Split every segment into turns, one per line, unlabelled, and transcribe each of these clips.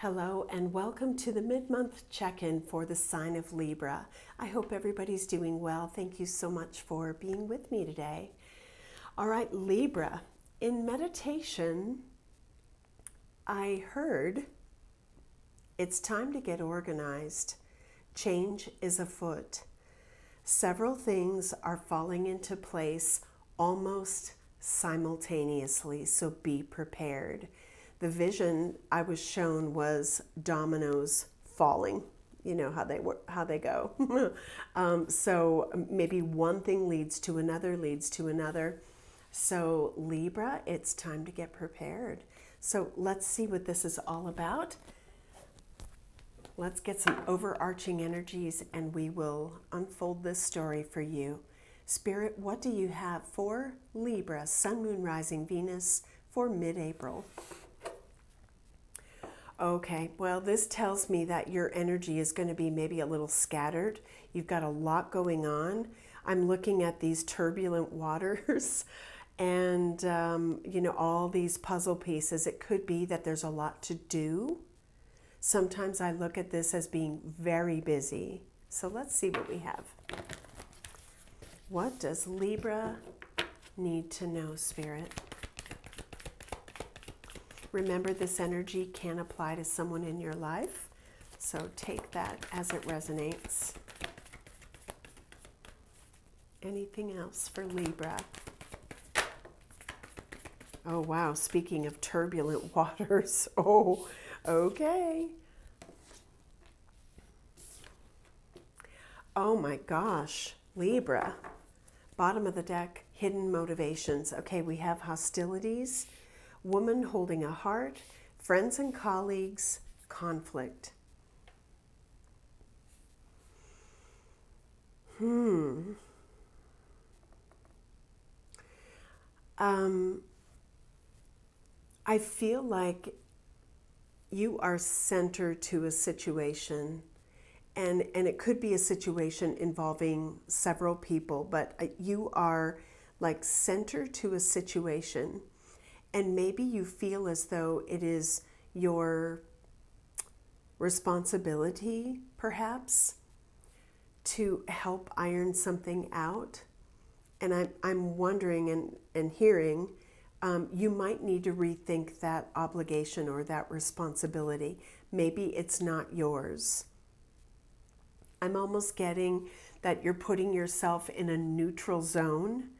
Hello, and welcome to the mid month check in for the sign of Libra. I hope everybody's doing well. Thank you so much for being with me today. All right, Libra, in meditation, I heard it's time to get organized. Change is afoot. Several things are falling into place almost simultaneously, so be prepared the vision I was shown was dominoes falling. You know how they work, how they go. um, so maybe one thing leads to another, leads to another. So Libra, it's time to get prepared. So let's see what this is all about. Let's get some overarching energies and we will unfold this story for you. Spirit, what do you have for Libra, Sun, Moon, Rising, Venus for mid April? Okay, well, this tells me that your energy is going to be maybe a little scattered. You've got a lot going on. I'm looking at these turbulent waters and, um, you know, all these puzzle pieces. It could be that there's a lot to do. Sometimes I look at this as being very busy. So let's see what we have. What does Libra need to know, Spirit? Remember, this energy can apply to someone in your life, so take that as it resonates. Anything else for Libra? Oh, wow. Speaking of turbulent waters. Oh, okay. Oh my gosh. Libra. Bottom of the deck, hidden motivations. Okay, we have hostilities woman holding a heart, friends and colleagues, conflict. Hmm. Um, I feel like you are center to a situation, and, and it could be a situation involving several people, but uh, you are like center to a situation and maybe you feel as though it is your responsibility, perhaps, to help iron something out. And I'm, I'm wondering and, and hearing um, you might need to rethink that obligation or that responsibility. Maybe it's not yours. I'm almost getting that you're putting yourself in a neutral zone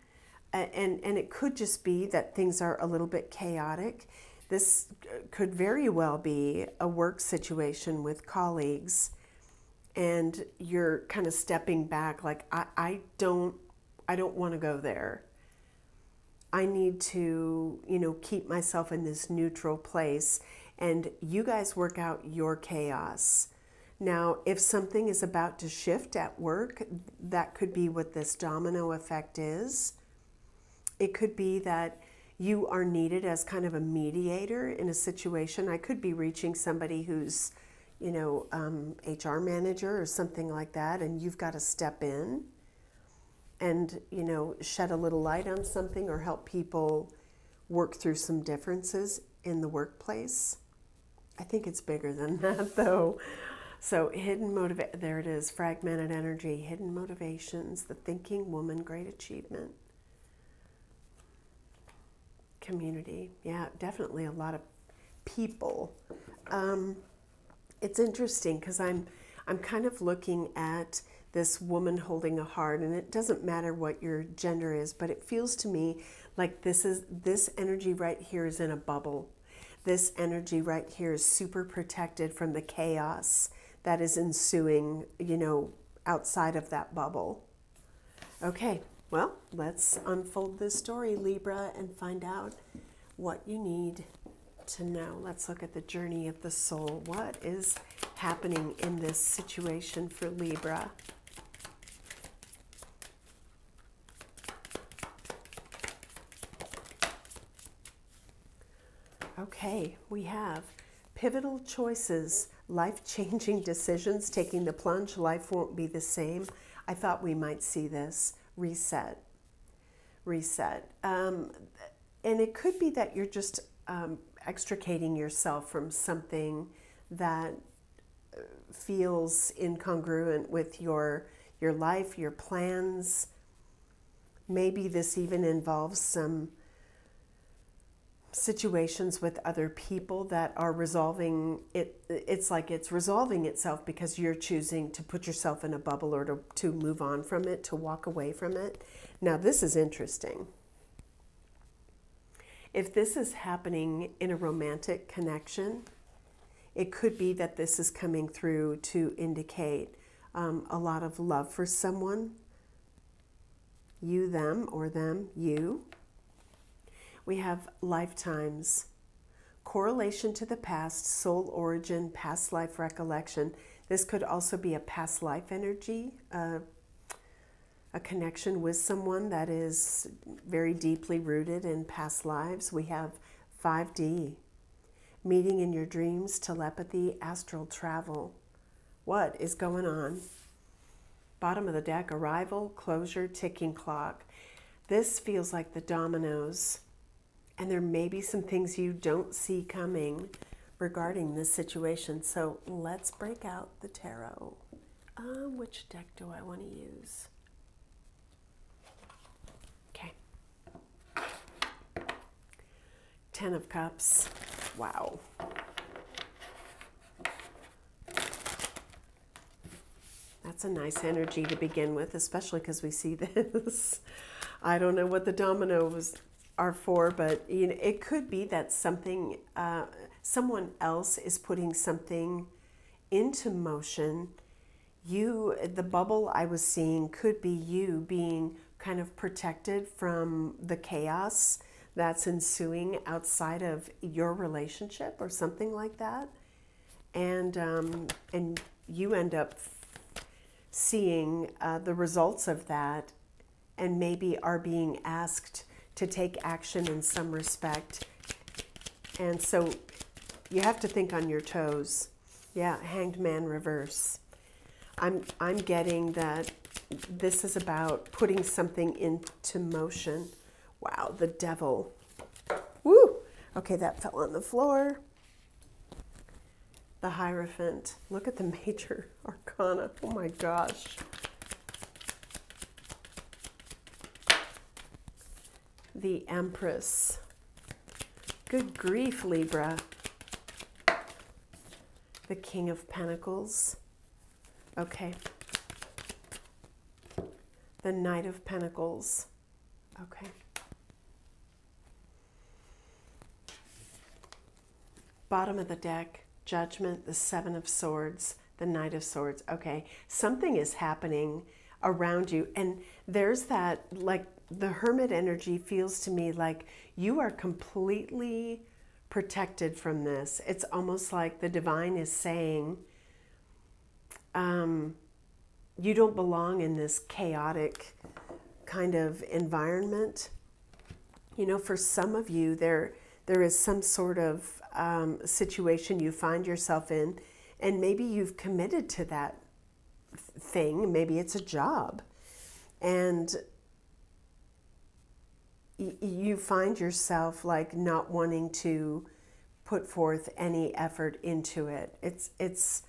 and, and it could just be that things are a little bit chaotic. This uh, could very well be a work situation with colleagues, and you're kind of stepping back, like I, I don't, I don't want to go there. I need to, you know, keep myself in this neutral place, and you guys work out your chaos. Now, if something is about to shift at work, that could be what this domino effect is. It could be that you are needed as kind of a mediator in a situation. I could be reaching somebody who's, you know, um, HR manager or something like that, and you've got to step in and, you know, shed a little light on something or help people work through some differences in the workplace. I think it's bigger than that, though. So, hidden motivate, there it is, fragmented energy, hidden motivations, the thinking woman, great achievement community. Yeah, definitely a lot of people. Um, it's interesting because I'm I'm kind of looking at this woman holding a heart, and it doesn't matter what your gender is, but it feels to me like this is this energy right here is in a bubble. This energy right here is super protected from the chaos that is ensuing, you know, outside of that bubble. Okay, well, let's unfold this story, Libra, and find out what you need to know. Let's look at the journey of the soul. What is happening in this situation for Libra? Okay, we have pivotal choices, life changing decisions, taking the plunge. Life won't be the same. I thought we might see this reset. Reset. Um, and it could be that you're just um, extricating yourself from something that uh, feels incongruent with your your life, your plans. Maybe this even involves some situations with other people that are resolving it it's like it's resolving itself because you're choosing to put yourself in a bubble or to, to move on from it to walk away from it. Now this is interesting. If this is happening in a romantic connection it could be that this is coming through to indicate um, a lot of love for someone you them or them you we have lifetimes, correlation to the past, soul origin, past life recollection. This could also be a past life energy, uh, a connection with someone that is very deeply rooted in past lives. We have 5D, meeting in your dreams, telepathy, astral travel. What is going on? Bottom of the deck, arrival, closure, ticking clock. This feels like the dominoes and there may be some things you don't see coming regarding this situation. So let's break out the tarot. Um, which deck do I want to use? Okay. Ten of Cups. Wow. That's a nice energy to begin with, especially because we see this. I don't know what the domino was are for, but you know, it could be that something, uh, someone else is putting something into motion. You, the bubble I was seeing could be you being kind of protected from the chaos that's ensuing outside of your relationship or something like that, and um, and you end up seeing uh, the results of that, and maybe are being asked to take action in some respect. And so you have to think on your toes. Yeah, hanged man reverse. I'm I'm getting that this is about putting something into motion. Wow, the devil. Woo! Okay, that fell on the floor. The Hierophant. Look at the major arcana. Oh my gosh. The Empress. Good grief, Libra. The King of Pentacles. Okay. The Knight of Pentacles. Okay. Bottom of the deck, Judgment, the Seven of Swords, the Knight of Swords. Okay, something is happening around you. And there's that, like, the hermit energy feels to me like you are completely protected from this. It's almost like the divine is saying, um, you don't belong in this chaotic kind of environment. You know, for some of you, there there is some sort of um, situation you find yourself in, and maybe you've committed to that thing. Maybe it's a job, and you find yourself like not wanting to put forth any effort into it. It's it's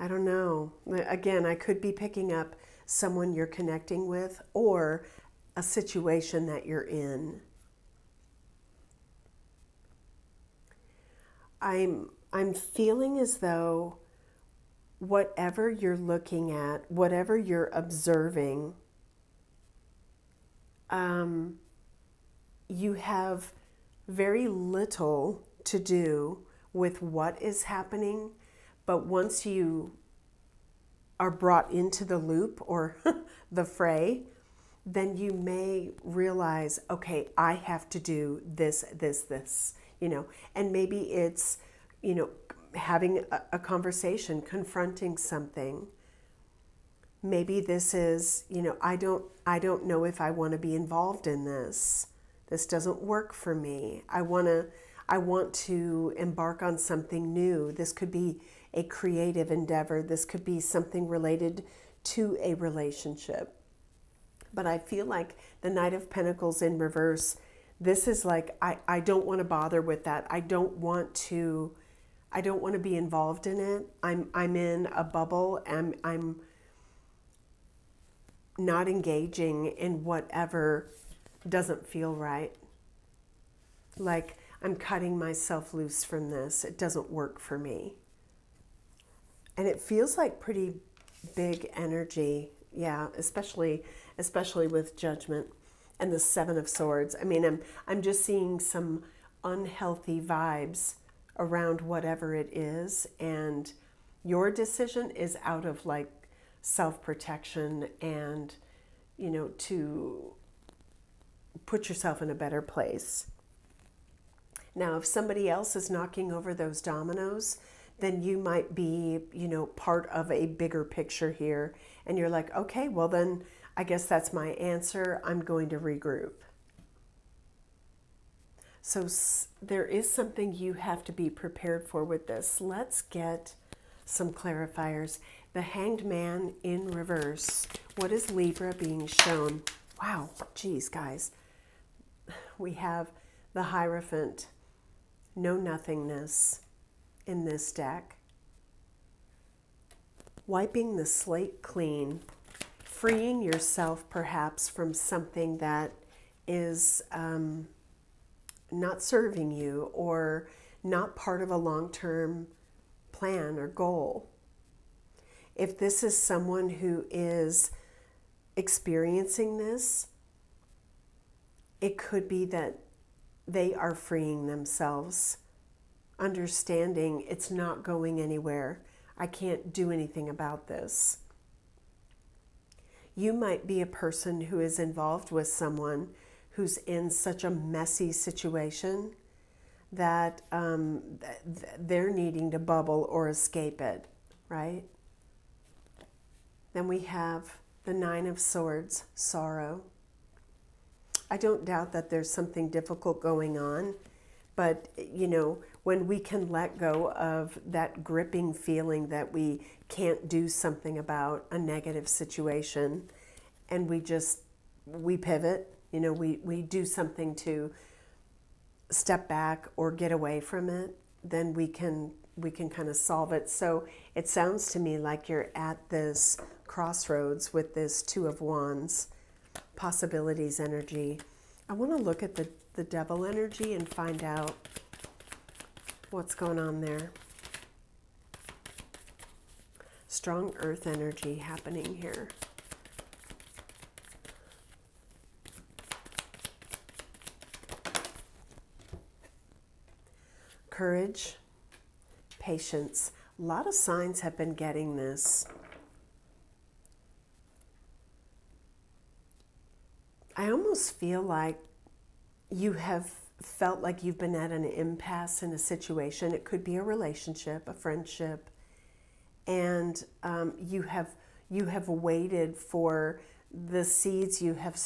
I don't know. Again, I could be picking up someone you're connecting with or a situation that you're in. I'm I'm feeling as though whatever you're looking at, whatever you're observing, um, you have very little to do with what is happening, but once you are brought into the loop or the fray, then you may realize, okay, I have to do this, this, this, you know, and maybe it's, you know, having a, conversation, confronting something. Maybe this is, you know, I don't, I don't know if I want to be involved in this this doesn't work for me. I want to I want to embark on something new. This could be a creative endeavor. This could be something related to a relationship. But I feel like the Knight of Pentacles in reverse, this is like I, I don't want to bother with that. I don't want to I don't want to be involved in it. I'm I'm in a bubble and I'm not engaging in whatever doesn't feel right. Like I'm cutting myself loose from this. It doesn't work for me. And it feels like pretty big energy. Yeah, especially especially with judgment and the 7 of swords. I mean, I'm I'm just seeing some unhealthy vibes around whatever it is and your decision is out of like self-protection and you know to put yourself in a better place. Now if somebody else is knocking over those dominoes then you might be you know part of a bigger picture here and you're like okay well then i guess that's my answer. I'm going to regroup so there is something you have to be prepared for with this. Let's get some clarifiers. The Hanged Man in reverse. What is Libra being shown? Wow, geez, guys. We have the Hierophant, no nothingness in this deck. Wiping the slate clean, freeing yourself perhaps from something that is um, not serving you or not part of a long term plan or goal. If this is someone who is experiencing this, it could be that they are freeing themselves, understanding it's not going anywhere. I can't do anything about this. You might be a person who is involved with someone who's in such a messy situation that um, they're needing to bubble or escape it, right? Then we have the Nine of Swords, sorrow. I don't doubt that there's something difficult going on, but you know, when we can let go of that gripping feeling that we can't do something about a negative situation and we just we pivot you know, we, we do something to step back or get away from it, then we can we can kind of solve it. So it sounds to me like you're at this crossroads with this two of wands, possibilities energy. I want to look at the, the devil energy and find out what's going on there. Strong earth energy happening here. Courage, patience. A lot of signs have been getting this. I almost feel like you have felt like you've been at an impasse in a situation. It could be a relationship, a friendship, and um, you have you have waited for the seeds you have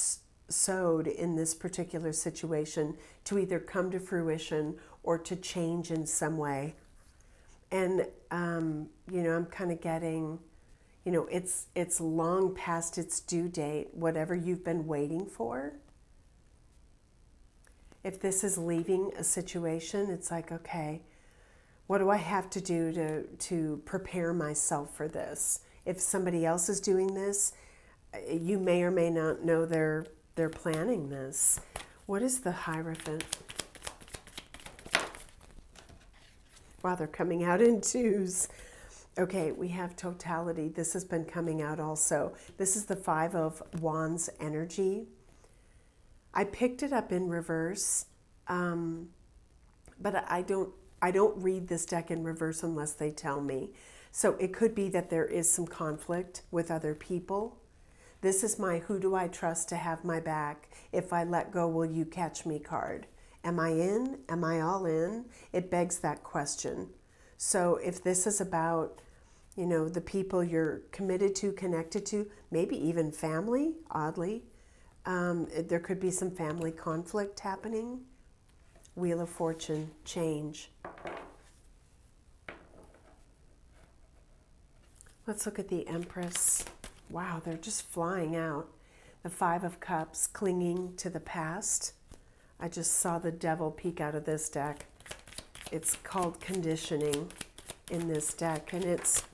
sowed in this particular situation to either come to fruition or to change in some way. And um, you know, I'm kind of getting, you know, it's it's long past its due date. Whatever you've been waiting for. If this is leaving a situation, it's like, okay, what do I have to do to to prepare myself for this? If somebody else is doing this, you may or may not know they're they're planning this. What is the Hierophant? Wow, they're coming out in twos. Okay, we have totality. This has been coming out also. This is the Five of Wands energy. I picked it up in reverse, um, but I don't. I don't read this deck in reverse unless they tell me. So it could be that there is some conflict with other people. This is my who do I trust to have my back? If I let go, will you catch me card. Am I in? Am I all in? It begs that question. So if this is about, you know, the people you're committed to, connected to, maybe even family, oddly, um, there could be some family conflict happening. Wheel of Fortune, change. Let's look at the Empress. Wow, they're just flying out. The Five of Cups, clinging to the past. I just saw the devil peek out of this deck. it's called conditioning in this deck, and it's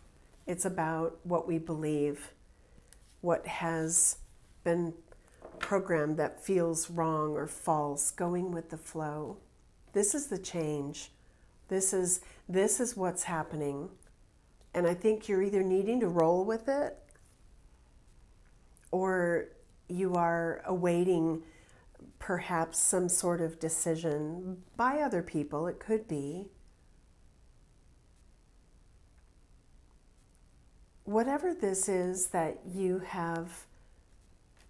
it's about what we believe, what has been programmed that feels wrong or false, going with the flow. This is the change. This is this is what's happening. And I think you're either needing to roll with it or you are awaiting perhaps some sort of decision by other people. It could be. Whatever this is that you have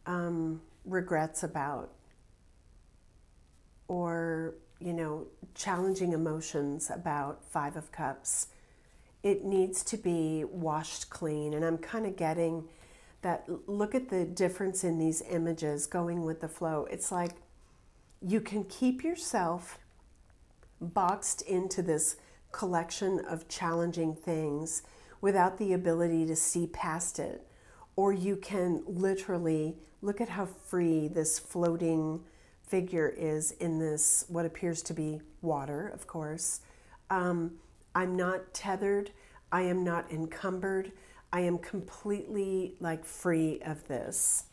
um, regrets about, or, you know, challenging emotions about Five of Cups, it needs to be washed clean. And I'm kind of getting that look at the difference in these images going with the flow. It's like you can keep yourself boxed into this collection of challenging things without the ability to see past it. Or you can literally look at how free this floating figure is in this, what appears to be water, of course. Um, I'm not tethered, I am not encumbered. I am completely like free of this.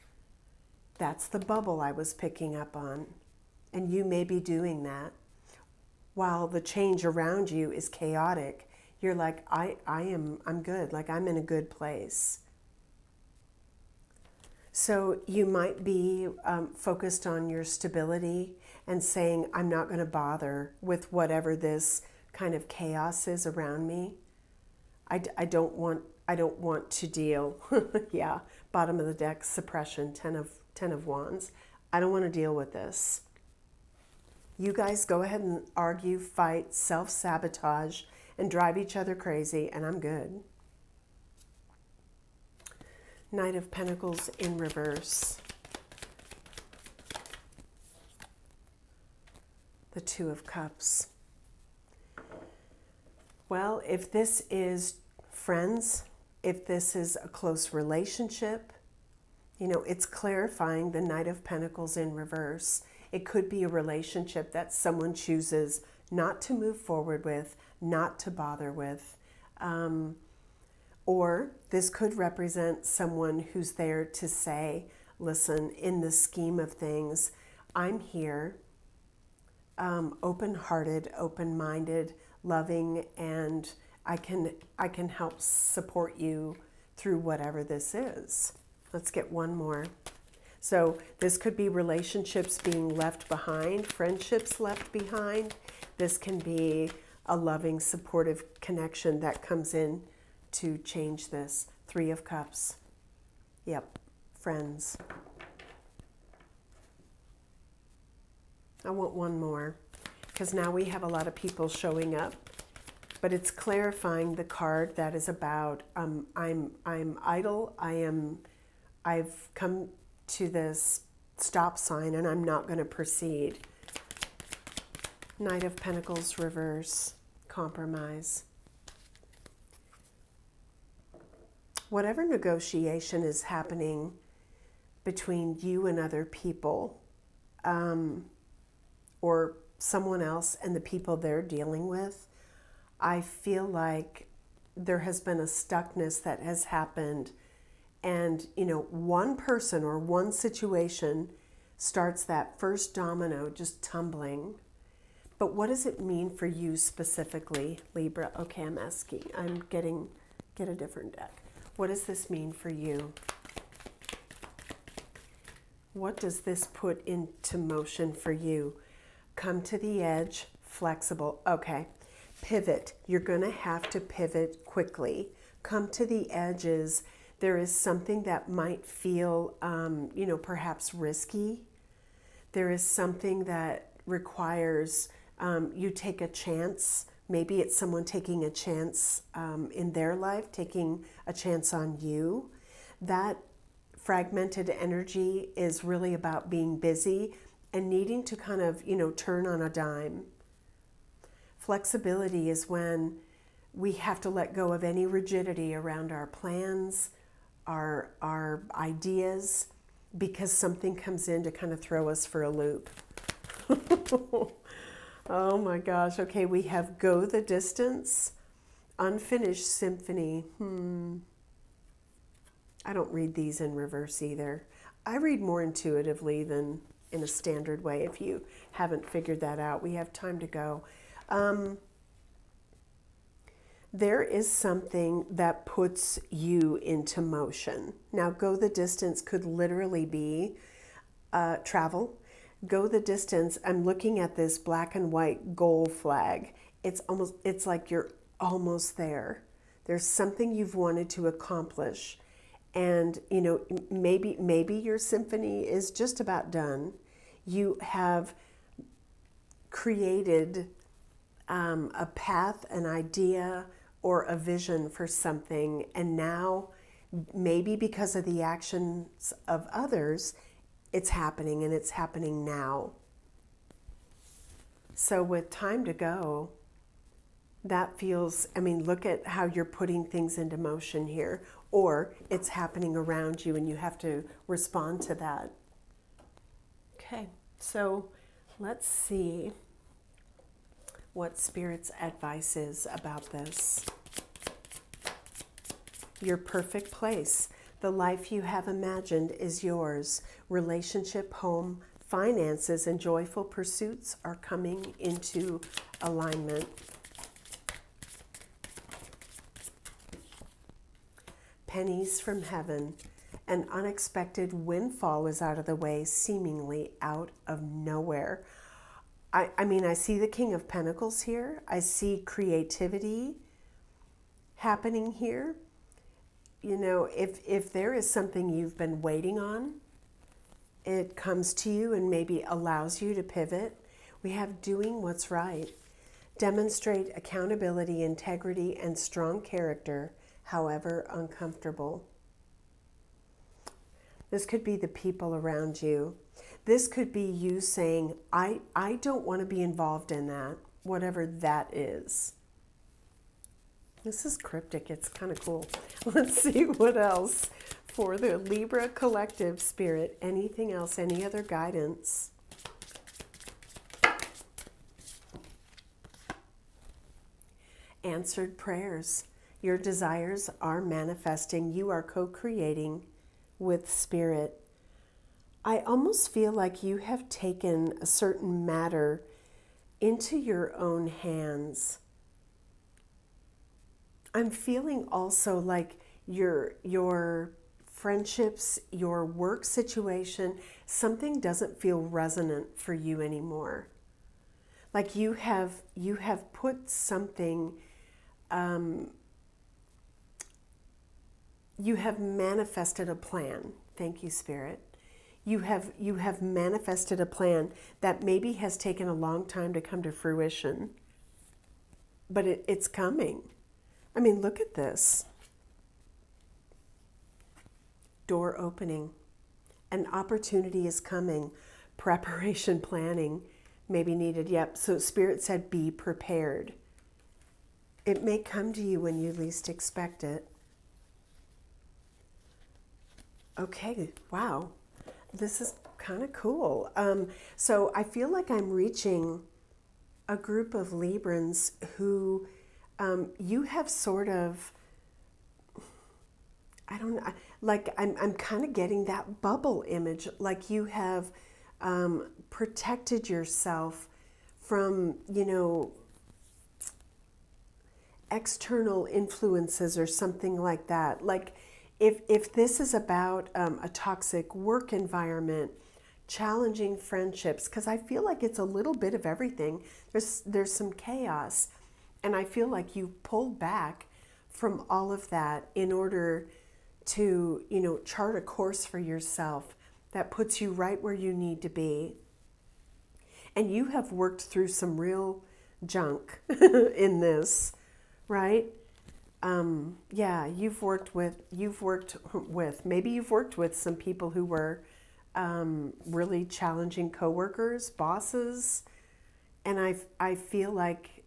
That's the bubble I was picking up on. And you may be doing that. While the change around you is chaotic, you're like, I, I am, I'm good. Like I'm in a good place. So you might be um, focused on your stability and saying, I'm not going to bother with whatever this kind of chaos is around me. I, I don't want I don't want to deal. yeah, bottom of the deck, suppression, 10 of, 10 of wands. I don't want to deal with this. You guys go ahead and argue, fight, self sabotage, and drive each other crazy, and I'm good. Knight of Pentacles in reverse. The Two of Cups. Well, if this is friends, if this is a close relationship. You know, it's clarifying the Knight of Pentacles in reverse. It could be a relationship that someone chooses not to move forward with, not to bother with. Um, or this could represent someone who's there to say, listen, in the scheme of things, I'm here, um, open hearted, open minded, loving, and I can I can help support you through whatever this is. Let's get one more. So this could be relationships being left behind, friendships left behind. This can be a loving, supportive connection that comes in to change this. Three of Cups. Yep, friends. I want one more because now we have a lot of people showing up but it's clarifying the card that is about um, I'm I'm idle. I am I've come to this stop sign and I'm not going to proceed. Knight of Pentacles reverse, compromise. Whatever negotiation is happening between you and other people, um, or someone else and the people they're dealing with, I feel like there has been a stuckness that has happened. And, you know, one person or one situation starts that first domino just tumbling. But what does it mean for you specifically, Libra? Okay, I'm asking. I'm getting, get a different deck. What does this mean for you? What does this put into motion for you? Come to the edge, flexible. Okay, pivot. You're going to have to pivot quickly. Come to the edges. There is something that might feel, um, you know, perhaps risky. There is something that requires um, you take a chance. Maybe it's someone taking a chance um, in their life, taking a chance on you. That fragmented energy is really about being busy and needing to kind of, you know, turn on a dime. Flexibility is when we have to let go of any rigidity around our plans, our, our ideas, because something comes in to kind of throw us for a loop. Oh my gosh. Okay, we have Go the Distance, Unfinished Symphony. Hmm. I don't read these in reverse either. I read more intuitively than in a standard way. If you haven't figured that out, we have time to go. Um, there is something that puts you into motion. Now, go the distance could literally be uh, travel. Go the distance. I'm looking at this black and white goal flag. It's almost, it's like you're almost there. There's something you've wanted to accomplish. And, you know, maybe, maybe your symphony is just about done. You have created um, a path, an idea, or a vision for something, and now maybe because of the actions of others, it's happening and it's happening now. So, with time to go, that feels, I mean, look at how you're putting things into motion here, or it's happening around you and you have to respond to that. Okay, so let's see what Spirit's advice is about this. Your perfect place. The life you have imagined is yours. Relationship, home, finances, and joyful pursuits are coming into alignment. Pennies from heaven. An unexpected windfall is out of the way, seemingly out of nowhere. I, I mean, I see the King of Pentacles here. I see creativity happening here. You know, if, if there is something you've been waiting on, it comes to you and maybe allows you to pivot. We have doing what's right. Demonstrate accountability, integrity, and strong character, however uncomfortable. This could be the people around you. This could be you saying, I, I don't want to be involved in that, whatever that is. This is cryptic. It's kind of cool. Let's see what else for the Libra collective spirit. Anything else? Any other guidance? Answered prayers. Your desires are manifesting. You are co creating with spirit. I almost feel like you have taken a certain matter into your own hands. I'm feeling also like your your friendships, your work situation, something doesn't feel resonant for you anymore. Like you have you have put something um, you have manifested a plan. Thank you, Spirit you have you have manifested a plan that maybe has taken a long time to come to fruition but it, it's coming. I mean look at this. Door opening. An opportunity is coming. Preparation planning may be needed. Yep. So spirit said be prepared. It may come to you when you least expect it. Okay. Wow this is kind of cool. Um, so I feel like I'm reaching a group of Librans who um, you have sort of, I don't know, like I'm, I'm kind of getting that bubble image, like you have um, protected yourself from, you know, external influences or something like that. Like, if, if this is about um, a toxic work environment, challenging friendships, because I feel like it's a little bit of everything. There's, there's some chaos. And I feel like you pulled back from all of that in order to, you know, chart a course for yourself that puts you right where you need to be. And you have worked through some real junk in this, right? Um, yeah, you've worked with you've worked with maybe you've worked with some people who were um, really challenging coworkers, bosses, and I I feel like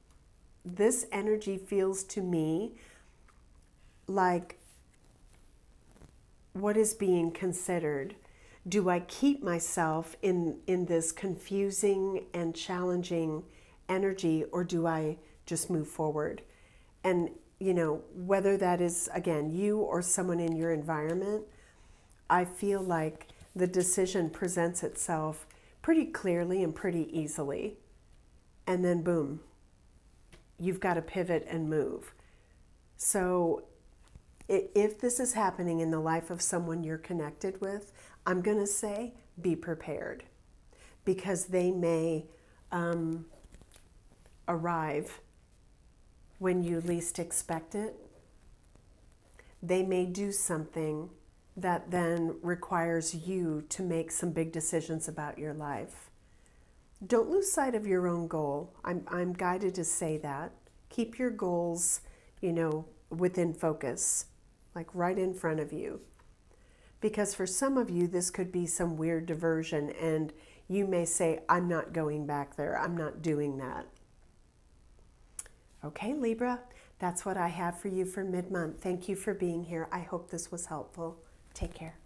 this energy feels to me like what is being considered. Do I keep myself in in this confusing and challenging energy or do I just move forward? And, you know, whether that is, again, you or someone in your environment, I feel like the decision presents itself pretty clearly and pretty easily. And then, boom, you've got to pivot and move. So, if this is happening in the life of someone you're connected with, I'm going to say be prepared because they may um, arrive when you least expect it. They may do something that then requires you to make some big decisions about your life. Don't lose sight of your own goal. I'm, I'm guided to say that. Keep your goals, you know, within focus, like right in front of you. Because for some of you, this could be some weird diversion, and you may say, I'm not going back there, I'm not doing that. Okay, Libra, that's what I have for you for mid month. Thank you for being here. I hope this was helpful. Take care.